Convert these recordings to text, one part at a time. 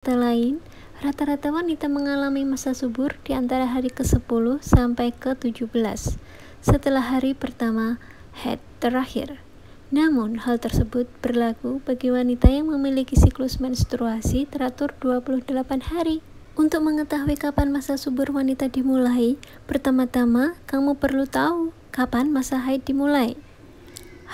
kata lain, rata-rata wanita mengalami masa subur di antara hari ke-10 sampai ke-17 setelah hari pertama head terakhir. Namun, hal tersebut berlaku bagi wanita yang memiliki siklus menstruasi teratur 28 hari. Untuk mengetahui kapan masa subur wanita dimulai, pertama-tama kamu perlu tahu kapan masa haid dimulai.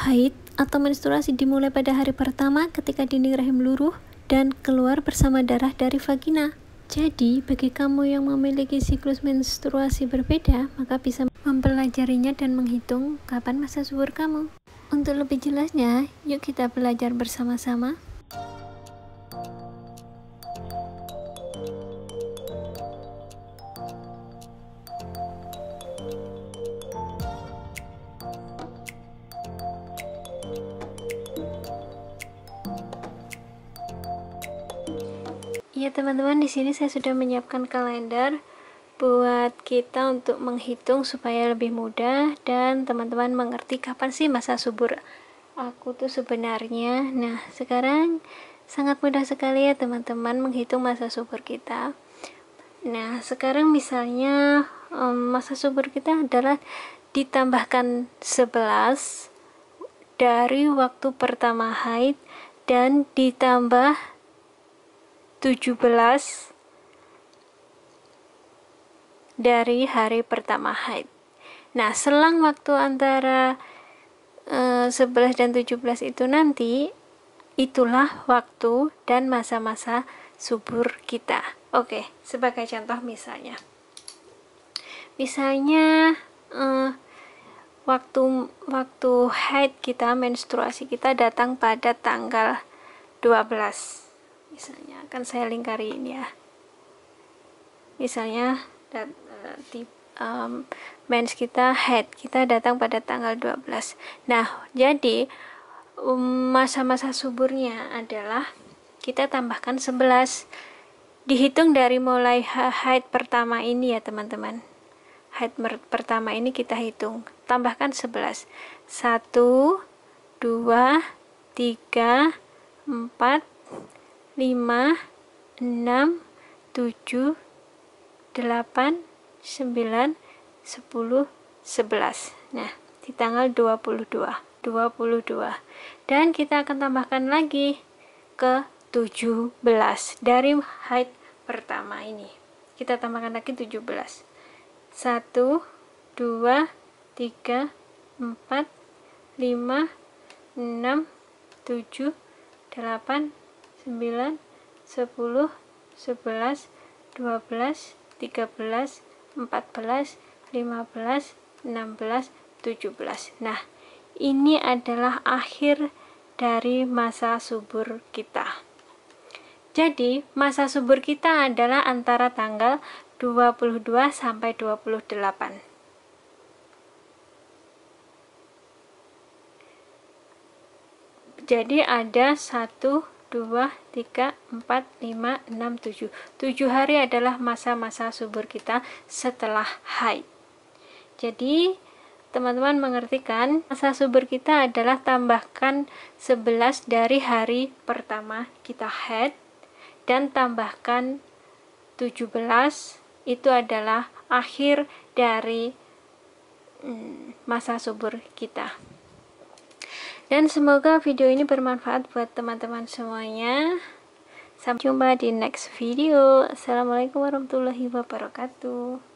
Haid atau menstruasi dimulai pada hari pertama ketika dinding rahim luruh dan keluar bersama darah dari vagina. Jadi, bagi kamu yang memiliki siklus menstruasi berbeda, maka bisa mempelajarinya dan menghitung kapan masa subur kamu. Untuk lebih jelasnya, yuk kita belajar bersama-sama. Ya teman-teman, di sini saya sudah menyiapkan kalender buat kita untuk menghitung supaya lebih mudah dan teman-teman mengerti kapan sih masa subur aku tuh sebenarnya. Nah, sekarang sangat mudah sekali ya teman-teman menghitung masa subur kita. Nah, sekarang misalnya um, masa subur kita adalah ditambahkan 11 dari waktu pertama haid dan ditambah 17 dari hari pertama haid. Nah, selang waktu antara uh, eh, 11 dan 17 itu nanti itulah waktu dan masa-masa subur kita. Oke, sebagai contoh misalnya. Misalnya uh, waktu waktu haid kita, menstruasi kita datang pada tanggal 12 misalnya akan saya lingkari ini ya. Misalnya dat, uh, di um, mens kita head kita datang pada tanggal 12 nah jadi um, masa-masa um, suburnya adalah kita tambahkan 11 dihitung dari mulai haid pertama ini ya teman-teman. Haid pertama ini kita hitung. Tambahkan 11 1 2 3 4 5 6 7 8 9 10 11 nah di tanggal 22 22 dan kita akan tambahkan lagi ke 17 dari haid pertama ini. Kita tambahkan lagi 17 1 2 3 4 5 6 7 8 9 10 11 12 13 14 15 16 17 nah ini adalah akhir dari masa subur kita. Jadi masa subur kita adalah antara tanggal 22 sampai 28 jadi ada satu 2, 3, 4, 5, 6, 7 7 hari adalah masa-masa subur kita setelah haid. Jadi teman-teman mengerti kan masa subur kita adalah tambahkan 11 dari hari pertama kita haid dan tambahkan 17 itu adalah akhir dari hmm, masa subur kita dan semoga video ini bermanfaat buat teman-teman semuanya. Sampai jumpa di next video. Assalamualaikum warahmatullahi wabarakatuh